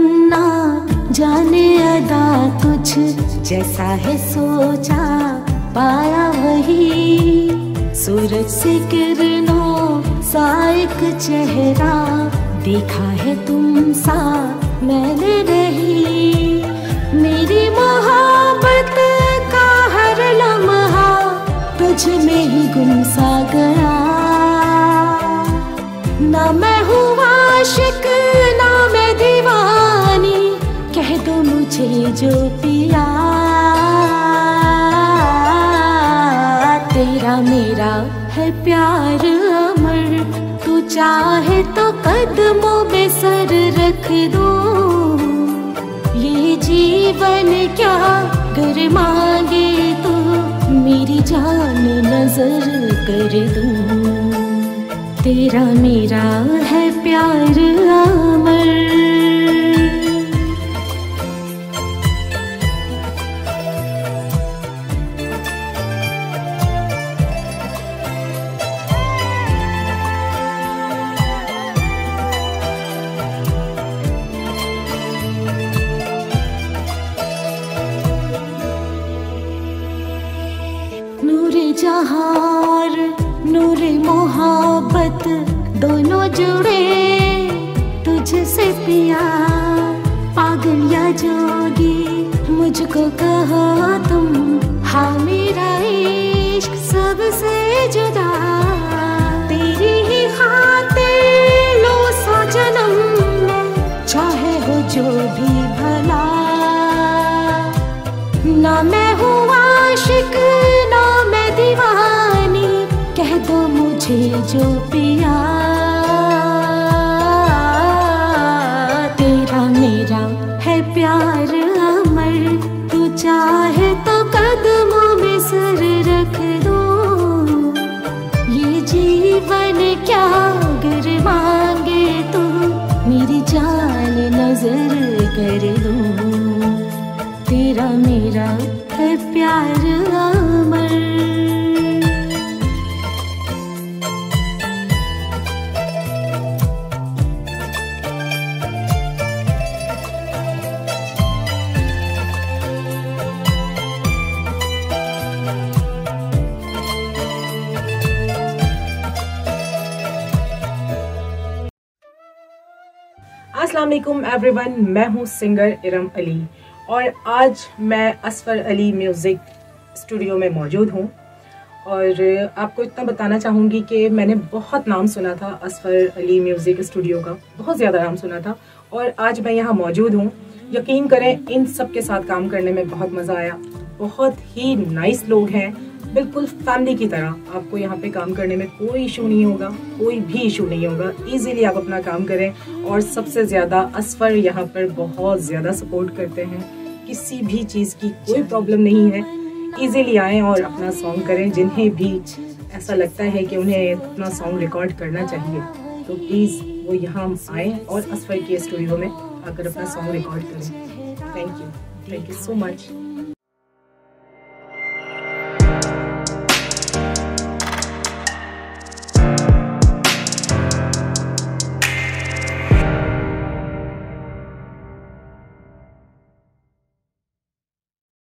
तमन्ना जाने अदा कुछ जैसा है सोचा, पाया वही। सूरज से किरणों सा एक चेहरा, देखा है तुम सा मैंने नहीं। मेरी मोहब्बत का हर लम्हा तुझ में ही गुम सा गया। ना मैं हूँ आशिक, ना मैं कह मुझे जो पिया तेरा मेरा है प्यार अमर। तू चाहे तो कदमों में सर रख दो। ये जीवन क्या कर मांगे तो? मेरी जान नज़र कर दूँ। तेरा मेरा है प्यार अमर। जहार, नूरे, मोहब्बत, दोनों जुड़े। तुझसे पिया पागल या जोगी, मुझको कहो तुम हाँ मेरा इश्क सबसे जुदा। तेरी ही खातिर लो सौ जन्म चाहे हो जो भी भला। ना मैं हूँ आशिक मुझे जो पिया, तेरा मेरा है प्यार अमर। तू चाहे तो कदमों में सर रख दो। ये जीवन क्या गर मांगे तो मेरी जान नज़र कर दो। तेरा मेरा है प्यार अमर। अस्सलाम वालेकुम एवरीवन मैं हूँ सिंगर इरम अली और आज मैं असफर अली म्यूज़िक स्टूडियो में मौजूद हूँ। और आपको इतना बताना चाहूँगी कि मैंने बहुत नाम सुना था असफर अली म्यूज़िक स्टूडियो का, बहुत ज़्यादा नाम सुना था। और आज मैं यहाँ मौजूद हूँ। यकीन करें, इन सब के साथ काम करने में बहुत मज़ा आया। बहुत ही नाइस लोग हैं। बिल्कुल फैमिली की तरह। आपको यहाँ पे काम करने में कोई इशू नहीं होगा, कोई भी इशू नहीं होगा। इजीली आप अपना काम करें और सबसे ज़्यादा असफर यहाँ पर बहुत ज़्यादा सपोर्ट करते हैं। किसी भी चीज़ की कोई प्रॉब्लम नहीं है। इजीली आएँ और अपना सॉन्ग करें, जिन्हें भी ऐसा लगता है कि उन्हें अपना सॉन्ग रिकॉर्ड करना चाहिए। तो प्लीज़ वो यहाँ आएँ और असफर के स्टूडियो में आकर अपना सॉन्ग रिकॉर्ड करें। Thank you thank you so much